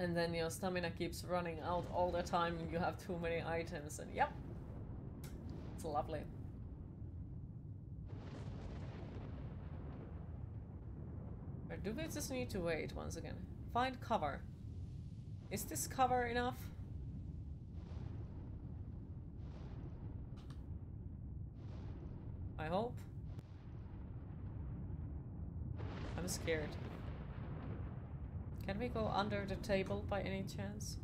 And then your stamina keeps running out all the time and you have too many items and yep. It's lovely. Or do we just need to wait once again? Find cover. Is this cover enough? I hope. I'm scared. Can we go under the table by any chance?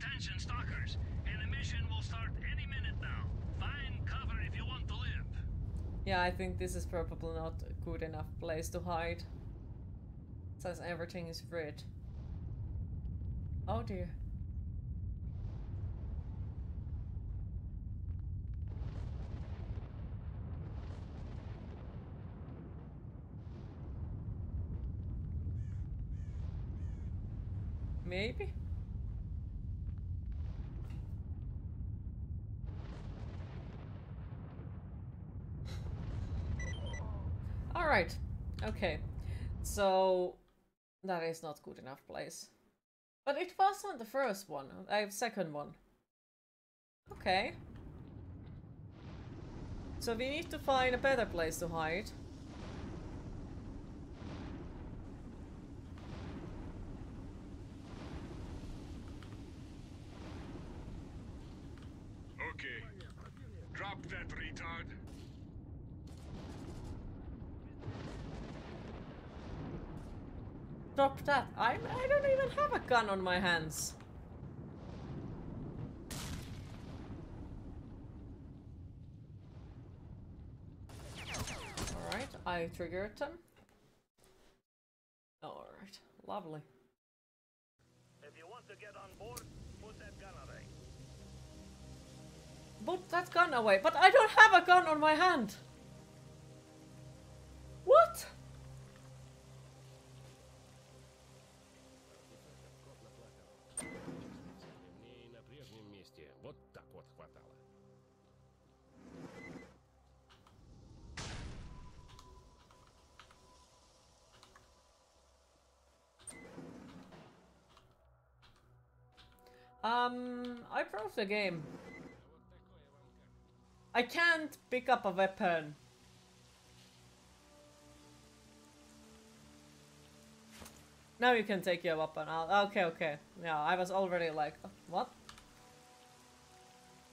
Attention, stalkers. An emission will start any minute now. Find cover if you want to live. Yeah, I think this is probably not a good enough place to hide. Since everything is red. Oh dear. Maybe? Alright. Okay. So that is not good enough place. But it wasn't the first one. I second one. Okay. So we need to find a better place to hide. Okay. Drop that retard. Drop that. I I don't even have a gun on my hands. Alright, I triggered them. Alright, lovely. If you want to get on board, put that gun away. Put that gun away. But I don't have a gun on my hand. Um, I broke the game. I can't pick up a weapon. Now you can take your weapon out. Okay, okay. Yeah, I was already like, "Oh, what?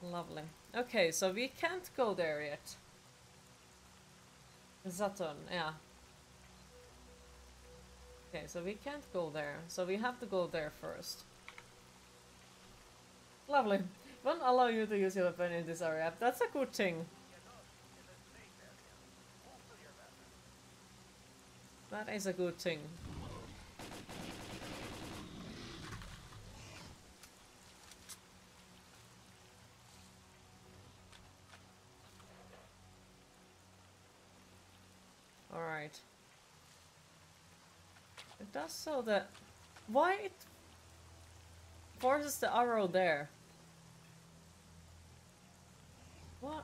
Lovely. Okay, so we can't go there yet. Zaton, yeah. Okay, so we can't go there. So we have to go there first. Lovely. Won't allow you to use your weapon in this area. That's a good thing. That is a good thing. Alright. It does so that... Why it forces the arrow there? What?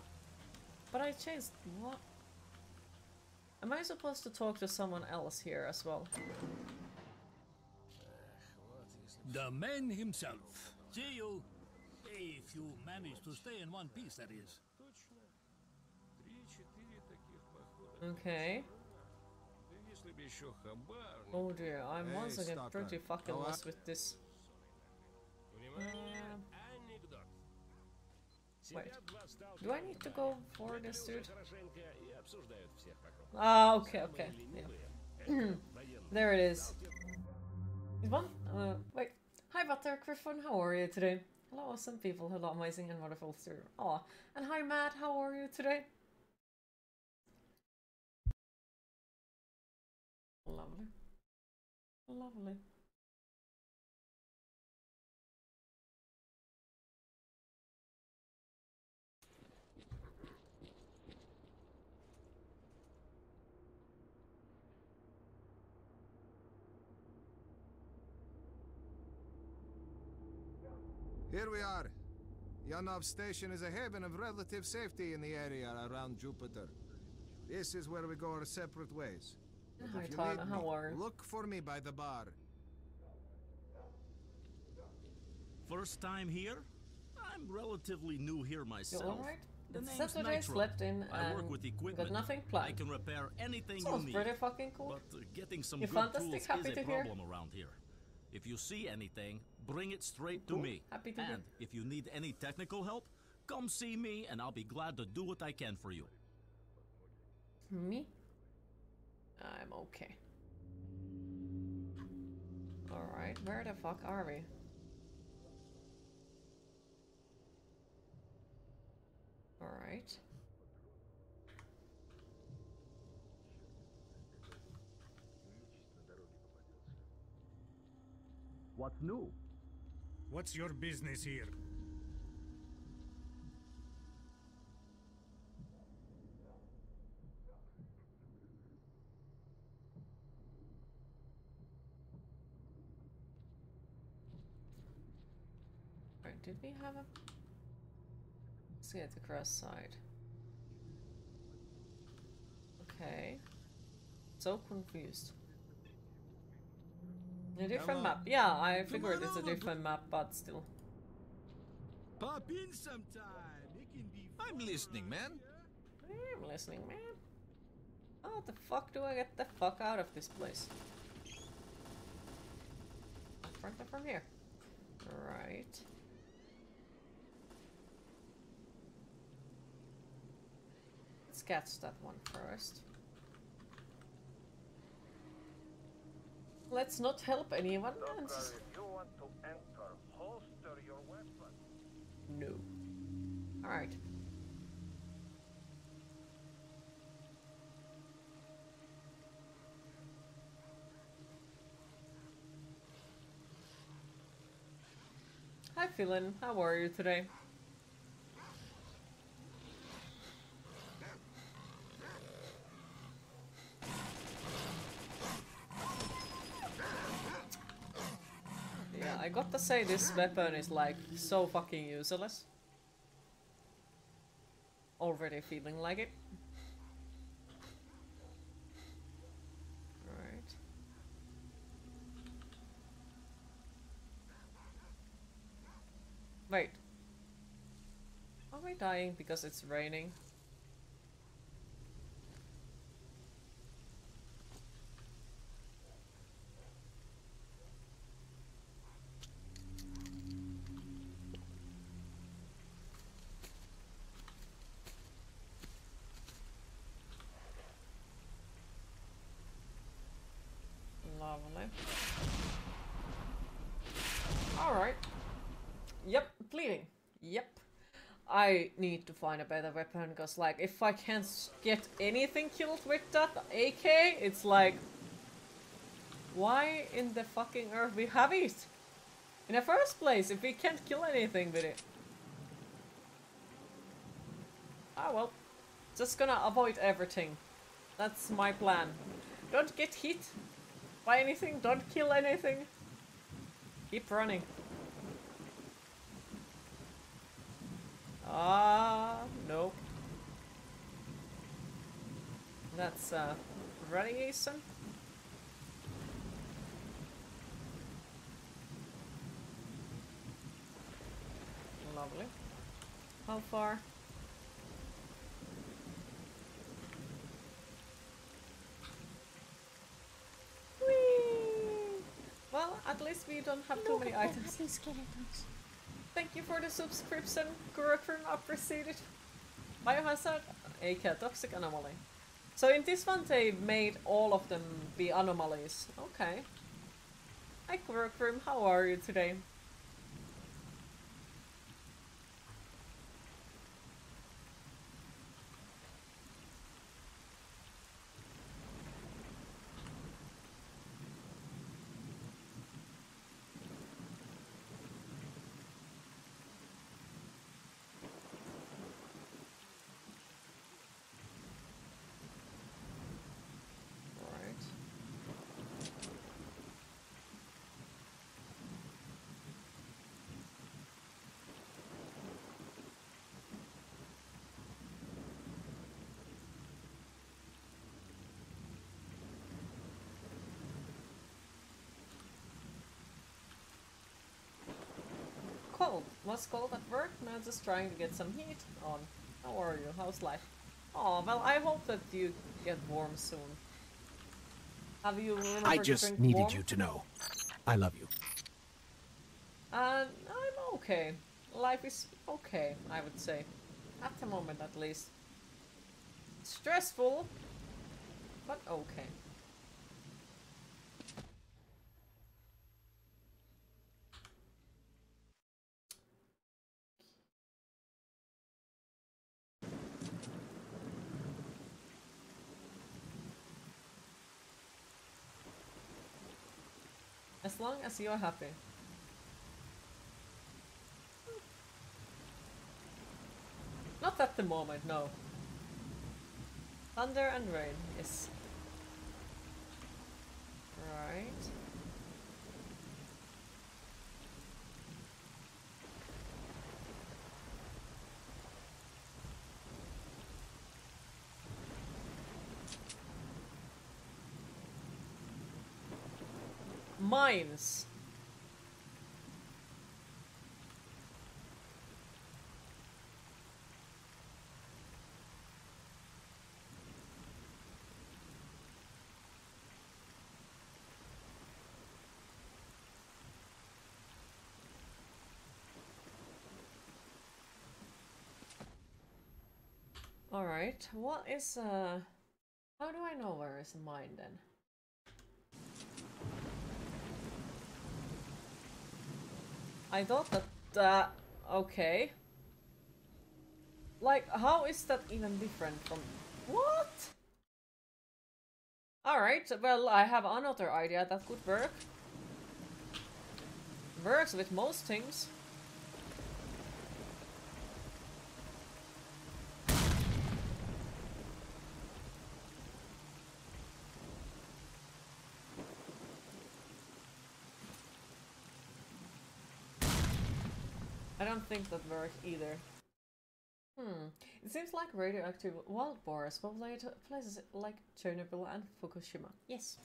But I chased? What? Am I supposed to talk to someone else here as well? The man himself. See you. If you manage to stay in one piece, that is. Okay. Oh dear, I'm once again pretty fucking lost with this. Wait. Do I need to go for this dude? Ah, okay, okay. Yeah. there it is. Uh, wait. Hi, Butter, Griffin, how are you today? Hello, awesome people. Hello, amazing and wonderful too. Aw. And hi, Matt, how are you today? Lovely. Lovely. Here we are. Yanov Station is a haven of relative safety in the area around Jupiter. This is where we go our separate ways. Hi, if you need how me, are you? Look for me by the bar. First time here? I'm relatively new here You myself. alright? The name's Saturday, Nitro. slept in, I work and with got equipment. nothing I can repair anything Sounds you need. pretty fucking cool. But uh, getting some You good fantastic? tools Happy is to a hear. problem around here. If you see anything, bring it straight to me. Happy to and if you need any technical help, come see me and I'll be glad to do what I can for you. Me? I'm okay. Alright, where the fuck are we? Alright. What's new? What's your business here? Alright, did we have a... Let's get the cross side. Okay. So confused. A different Hello. map. Yeah, I figured on it's a different map, but still. Pop in sometime. It can be I'm listening, man. I'm listening, man. How the fuck do I get the fuck out of this place? Frankly, from here. Right. Let's catch that one first. Let's not help anyone. and just- you want to enter, holster your weapon. No. Alright. Hi, Phelan. How are you today? To say this weapon is like so fucking useless. Already feeling like it. Wait. Are we dying because it's raining? Lovely. Alright. Yep, bleeding. Yep. I need to find a better weapon, because, like, if I can't get anything killed with that AK, it's like... Why in the fucking earth we have it? In the first place, if we can't kill anything with it. Ah well. Just gonna avoid everything. That's my plan. Don't get hit by anything, don't kill anything. Keep running. Ah, nope. That's uh, radiation. Lovely. How far? Whee! Well, at least we don't have too many items. skeletons. Thank you for the subscription, Gurukun, appreciate it. Biohazard, aka Toxic Anomaly. So in this one they made all of them be anomalies. Okay. Hi Gurukun, how are you today? Alright. Cold. Was cold at work? No, just trying to get some heat on. How are you? How's life? Oh, well, I hope that you get warm soon. Have you I just needed warm? you to know. I love you. Uh, I'm okay. Life is okay, I would say. At the moment, at least. Stressful, but okay. Long as you're happy. Not at the moment, no. Thunder and rain, yes. Right. Mines. Alright, what is uh how do I know where is a mine then? I thought that okay. Like how is that even different from what? Alright, well I have another idea that could work. Works with most things. Don't think that works either. Hmm. It seems like radioactive wild boars populate places like Chernobyl and Fukushima. Yes.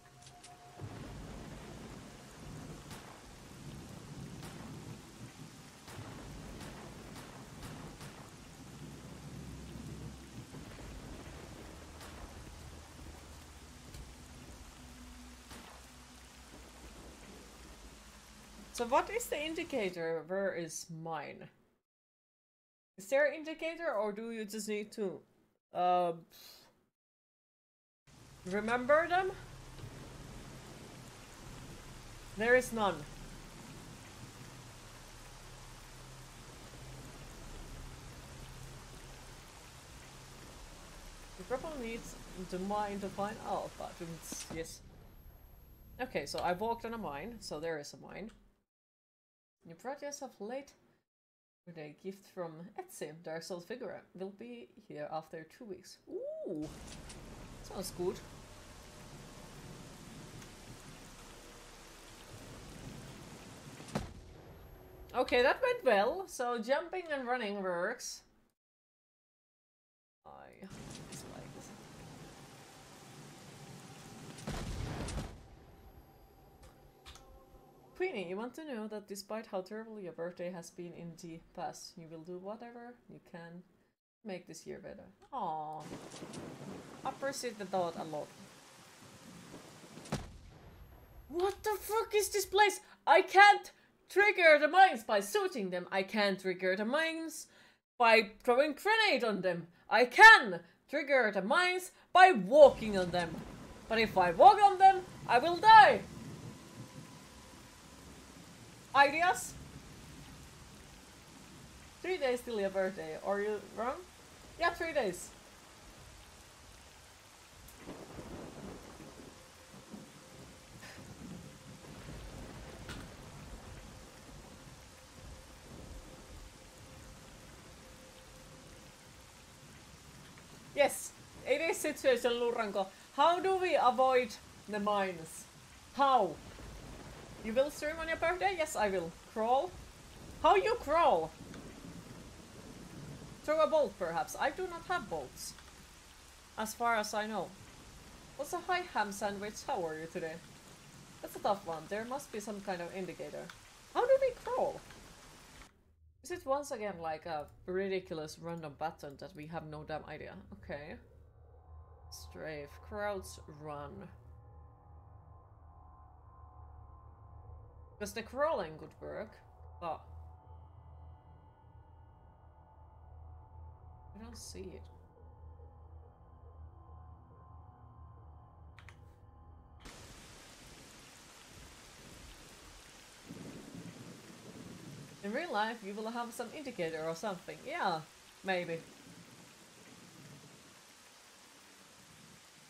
So what is the indicator? Where is mine? Is there an indicator or do you just need to uh, remember them? There is none. You probably need the mine to find alpha. Yes. Okay, so I walked on a mine, so there is a mine. New projects of late with a gift from Etsy. Dark Souls figure will be here after two weeks. Ooh, sounds good. Okay, that went well. So jumping and running works. I dislike this. Queenie, you want to know that despite how terrible your birthday has been in the past, you will do whatever you can make this year better. Aww. I appreciate the thought a lot. What the fuck is this place? I can't trigger the mines by shooting them. I can't trigger the mines by throwing grenade on them. I can trigger the mines by walking on them. But if I walk on them, I will die. Ideas? Three days till your birthday. Are you wrong? Yeah, three days. Yes, it is situation Luranko. How do we avoid the mines? How? You will stream on your birthday? Yes, I will. Crawl? How you crawl? Throw a bolt, perhaps. I do not have bolts. As far as I know. What's a high ham sandwich? How are you today? That's a tough one. There must be some kind of indicator. How do we crawl? Is it once again like a ridiculous random button that we have no damn idea? Okay. Strafe, crowds, run. Because the crawling would work, but I don't see it. In real life, you will have some indicator or something. Yeah, maybe.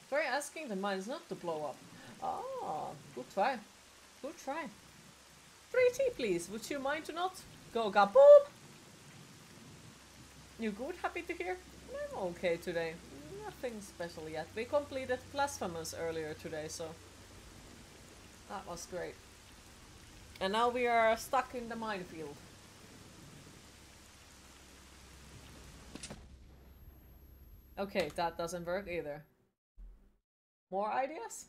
Try asking the mines not to blow up. Ah, good try. Good try. 3T, please. Would you mind to not go kaboom? You good? Happy to hear? I'm okay today. Nothing special yet. We completed Blasphemous earlier today, so that was great. And now we are stuck in the minefield. Okay, that doesn't work either. More ideas?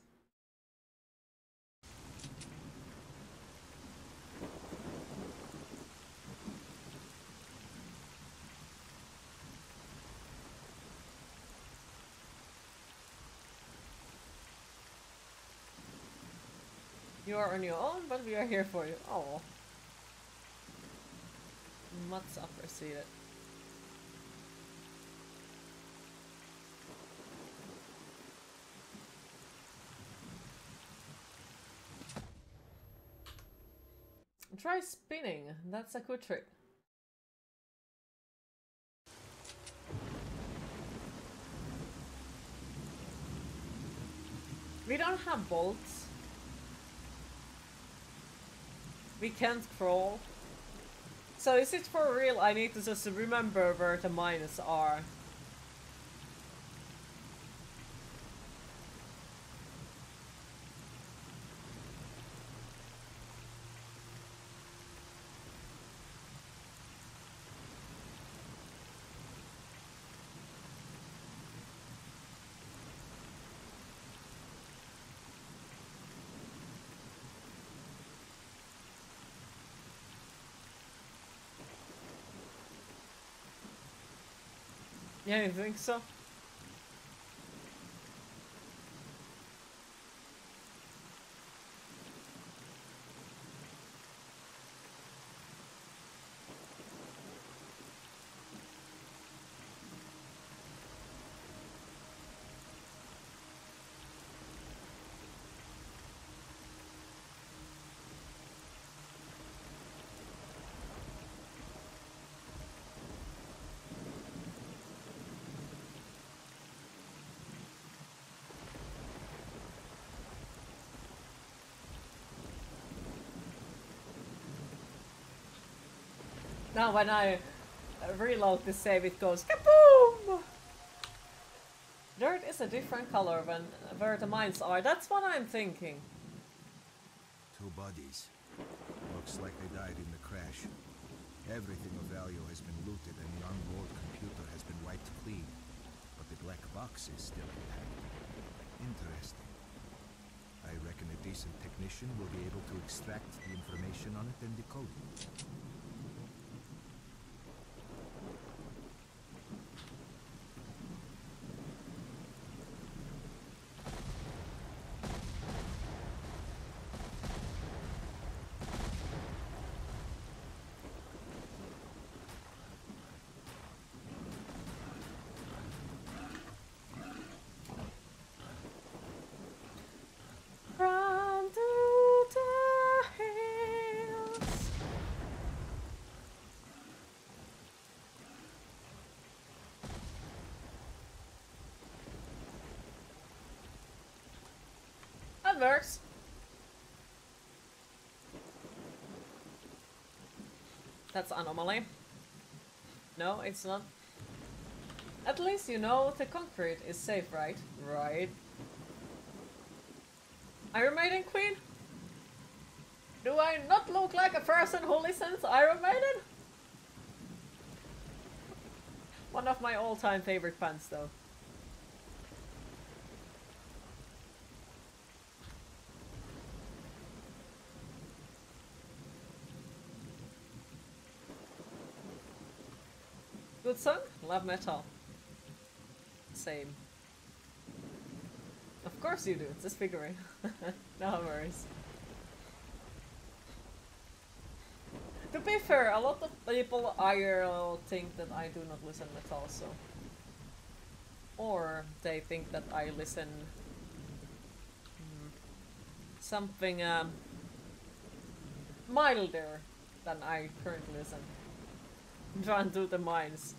You are on your own, but we are here for you. Oh. Much appreciated. Try spinning. That's a good trick. We don't have bolts. We can't crawl. So is it for real? I need to just remember where the mines are. Yeah, you think so? Now when I reload the save it goes kaboom! Dirt is a different color where the mines are. That's what I'm thinking. Two bodies. Looks like they died in the crash. Everything of value has been looted and the onboard computer has been wiped clean. But the black box is still intact. Interesting. I reckon a decent technician will be able to extract the information on it and decode it. Run through the hills. That works. That's anomaly. No, it's not. At least you know the concrete is safe, right? Right. Iron Maiden Queen? Do I not look like a person who listens Iron Maiden? One of my all-time favorite bands though. Good song? Love metal. Same. Of course you do, just figuring. no worries. To be fair, a lot of people IRL think that I do not listen metal, so... Or they think that I listen... mm, something um, milder than I currently listen. I'm trying to do the minds.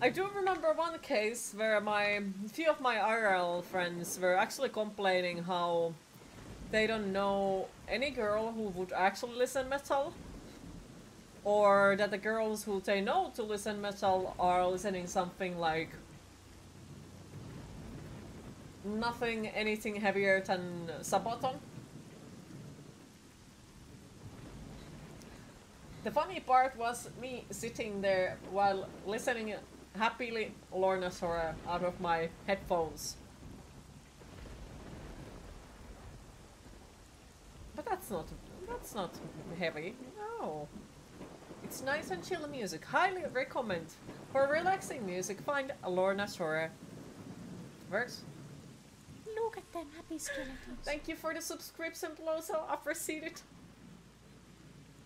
I do remember one case where my few of my IRL friends were actually complaining how they don't know any girl who would actually listen metal or that the girls who they know to listen metal are listening something like nothing anything heavier than Sabaton. The funny part was me sitting there while listening happily Lorna Shore out of my headphones. But that's not that's not heavy. No. It's nice and chill music. Highly recommend. For relaxing music, find Lorna Shore. Works. Look at them happy skeletons. Thank you for the subscription, Bloso. Appreciate it.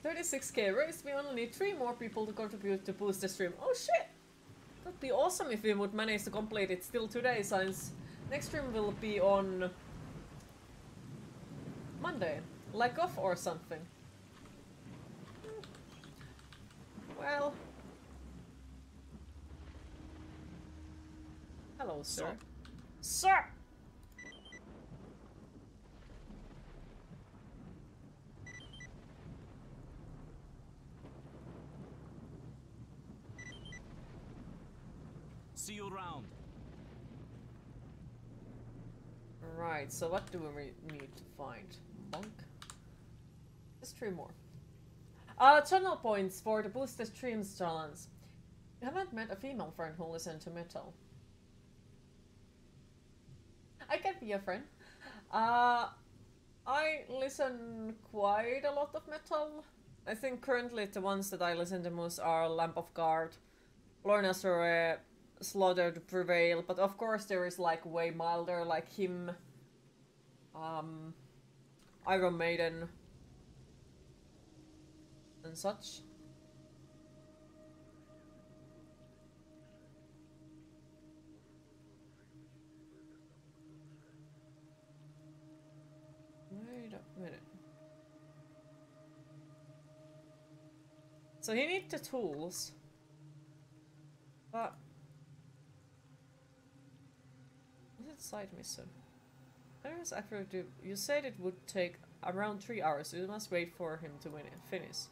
36k raised. We only need three more people to contribute to boost the stream. Oh shit! Be awesome if we would manage to complete it still today, since next stream will be on Monday. Like off or something. Well. Hello, sir. Sir! See you. Right, so what do we need to find? Monk? Just three more. Uh, channel points for the boosted streams challenge. I haven't met a female friend who listens to metal. I can be a friend. Uh, I listen quite a lot of metal. I think currently the ones that I listen to most are Lamb of God, Lorna Shore, Slaughter to Prevail, but of course there is like way milder, like him, um, Iron Maiden, and such. Wait a minute. So he needs the tools. But is it side mission? Whereas after do you said it would take around three hours, so you must wait for him to win it, finish.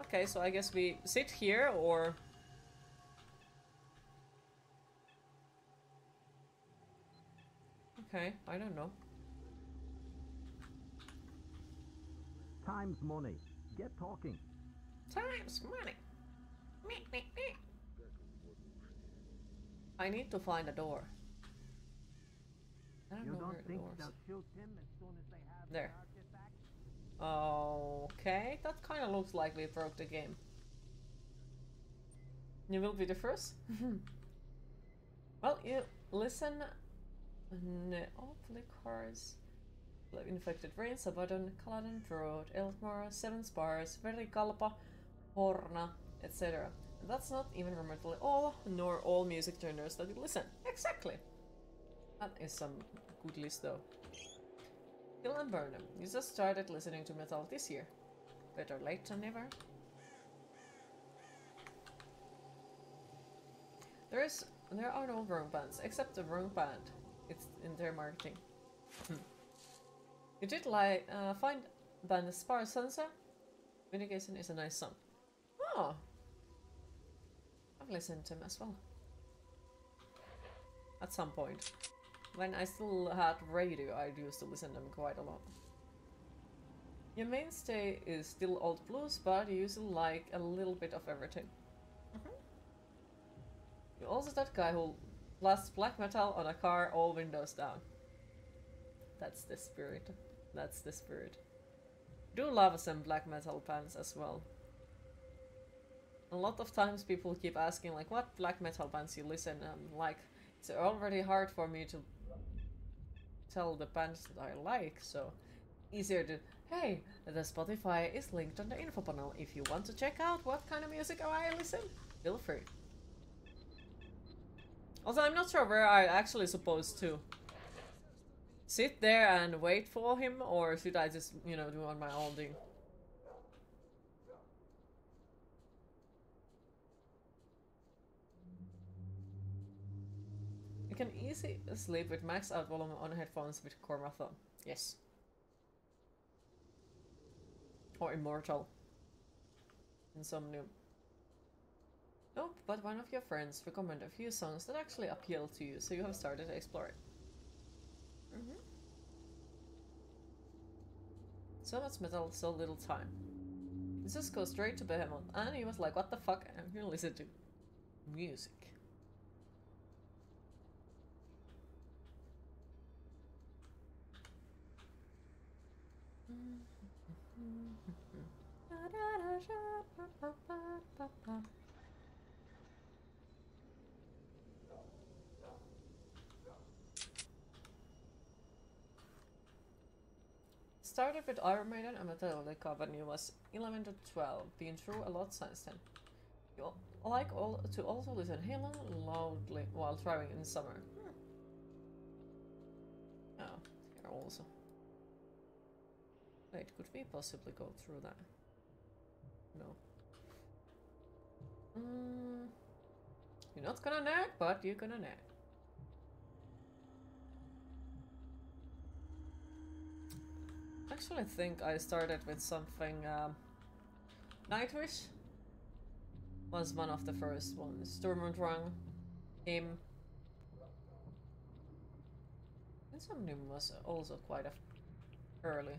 Okay, so I guess we sit here or Okay, I don't know. Time's money. Get talking. Time's money. I need to find a door. You know don't think they'll shoot him as soon as they have There. the? Okay, that kind of looks like we broke the game. You will be the first? well, you listen. Ne awfully cars. Infected Rain, Sabaton, Kaladin, Druid, Elfmar, Seven Spires, Verikalpa, Horna, etc. That's not even remotely all, nor all music genres that you listen. Exactly! That is some good list though. Kill and Burnham. You just started listening to metal this year. Better late than never. There is there are no wrong bands, except the wrong band. It's in their marketing. Hmm. You did like uh, find band Sparzanza? Vindication is a nice song. Oh. I've listened to them as well. At some point. When I still had radio, I used to listen to them quite a lot. Your mainstay is still old blues, but you usually like a little bit of everything. Mhm. You're also that guy who blasts black metal on a car, all windows down. That's the spirit. That's the spirit. Do love some black metal bands as well. A lot of times people keep asking like what black metal bands you listen and like it's already hard for me to tell the bands that I like, so easier to hey, the Spotify is linked on the info panel. If you want to check out what kind of music I listen, feel free. Also, I'm not sure where I actually supposed to sit there and wait for him, or should I just, you know, do on my own thing? Can easily sleep with max out volume on headphones with Core Marathon. Yes. Or Immortal. Insomnium. Nope, but one of your friends recommended a few songs that actually appeal to you, so you have started to explore it. Mm -hmm. So much metal, so little time. Let's just go straight to Behemoth. And he was like, what the fuck? I'm gonna listen to music. Started with Iron Maiden and Metallica when you was 11 to 12, been through a lot since then. You like all to also listen Halo loudly while driving in summer. Hmm. Oh, here also. Wait, could we possibly go through that? No. Mm, you're not gonna nag, but you're gonna nag. Actually, I think I started with something. Um, Nightwish was one of the first ones. Sturm und Drang, him. Insomnium was also quite a early.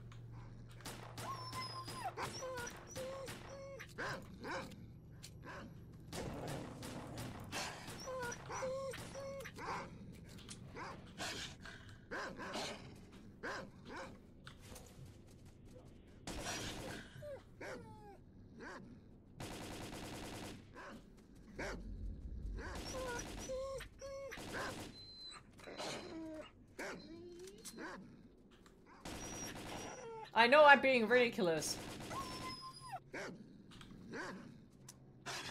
I know I'm being ridiculous.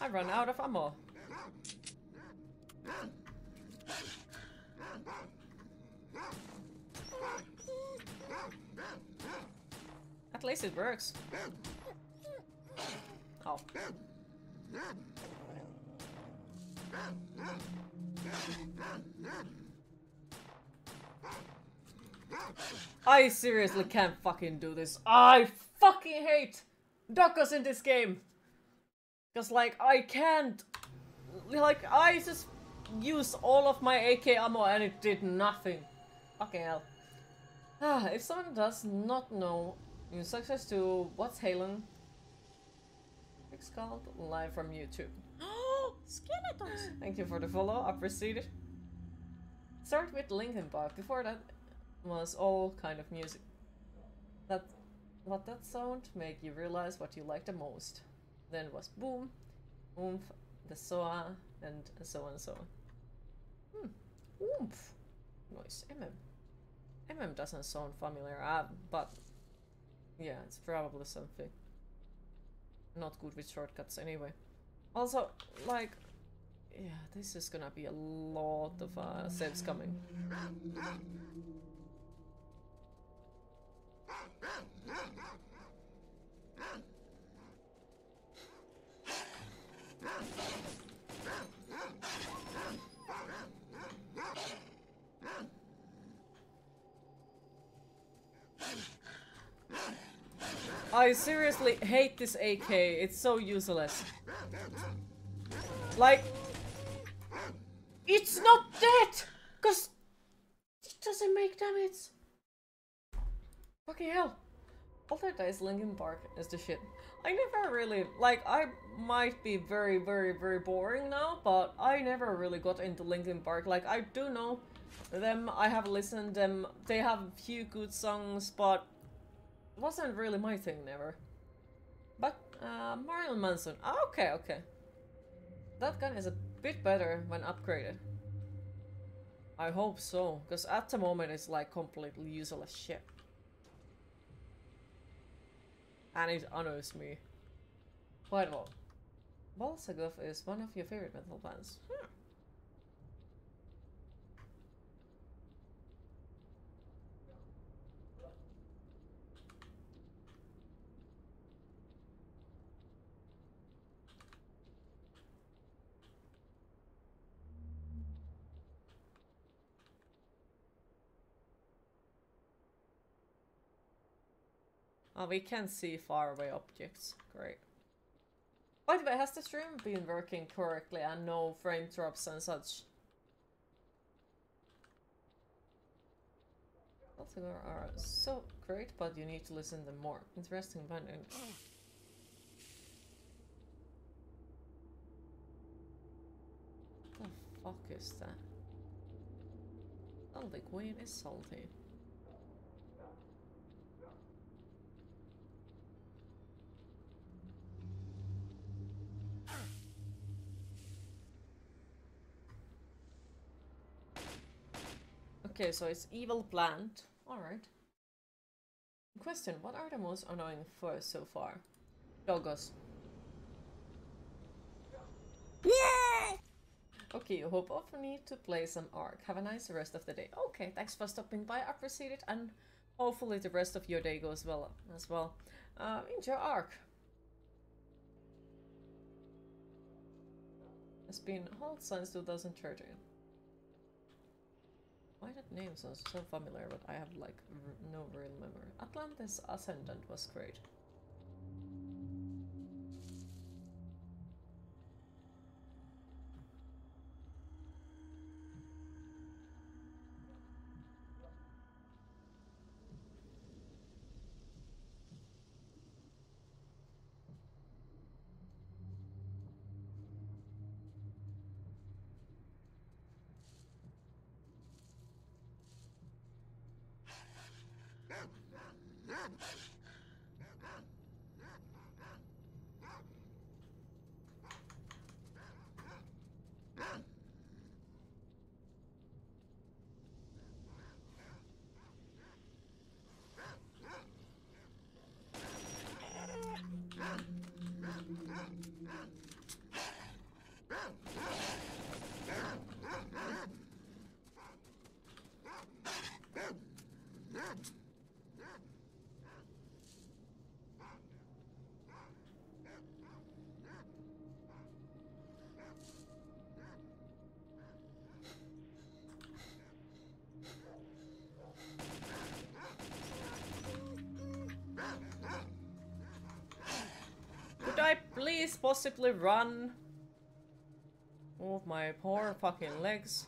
I run out of ammo. At least it works. Oh. I seriously can't fucking do this. I fucking hate Dockers in this game. Because, like, I can't... Like, I just used all of my AK ammo and it did nothing. Fucking hell. Ah, if someone does not know, you success to What's Halen? It's called live from YouTube. Skeletons! Thank you for the follow, appreciate it. Start with Linkin Park. Before that was all kind of music. That what that sound make you realize what you like the most. Then it was Boom, Oomph, the Soa, and so on and so on. Hmm. Oomph. Noise. MM. MM doesn't sound familiar, uh, but yeah, it's probably something. Not good with shortcuts anyway. Also, like, yeah, this is gonna be a lot of uh, saves coming. I seriously hate this AK. It's so useless. Like, it's not dead! Cause it doesn't make damage. Fucking hell. Linkin Park is the shit. I never really like I might be very very very boring now, but I never really got into Linkin Park. Like I do know them, I have listened them. They have a few good songs, but it wasn't really my thing never. But uh, Marilyn Manson. Ah, okay, okay. That gun is a bit better when upgraded. I hope so, because at the moment it's like completely useless shit. It honors me. Quite well. Bal-Sagoth is one of your favorite metal bands. Hmm. Oh, we can see faraway objects. Great. By the way, has the stream been working correctly and no frame drops and such? Baltimore are so great, but you need to listen to them more. Interesting band. The fuck is that? Salty Queen is salty. Okay, so it's evil plant. Alright. Question, what are the most annoying furs so far? Doggos. Yeah! Okay, you hope of need to play some Ark. Have a nice rest of the day. Okay, thanks for stopping by. I appreciate it and hopefully the rest of your day goes well as well. Uh, enjoy Ark. It's been held since 2013. Why that name sounds so familiar, but I have like no real memory. Atlantis Ascendant was great. Please possibly run? Move my poor fucking legs.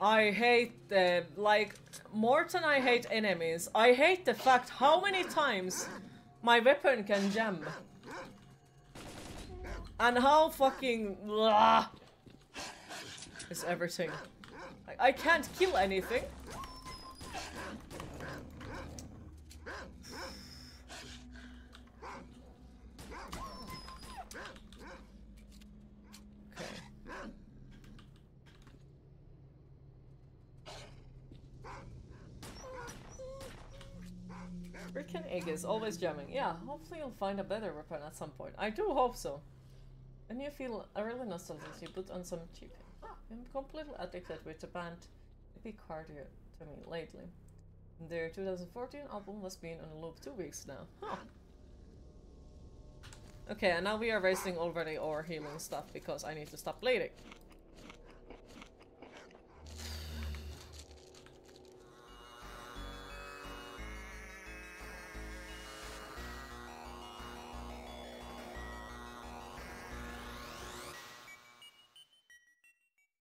I hate the, like, more than I hate enemies, I hate the fact how many times my weapon can jam. And how fucking blah, is everything. I, I can't kill anything. Freaking egg is always jamming. Yeah, hopefully you'll find a better weapon at some point. I do hope so. And you feel a really nostalgic, you put on some cheap. Ah, I'm completely addicted with the band Epic Cardio to me lately. Their 2014 album has been on loop two weeks now. Huh. Okay, and now we are wasting already our healing stuff because I need to stop bleeding.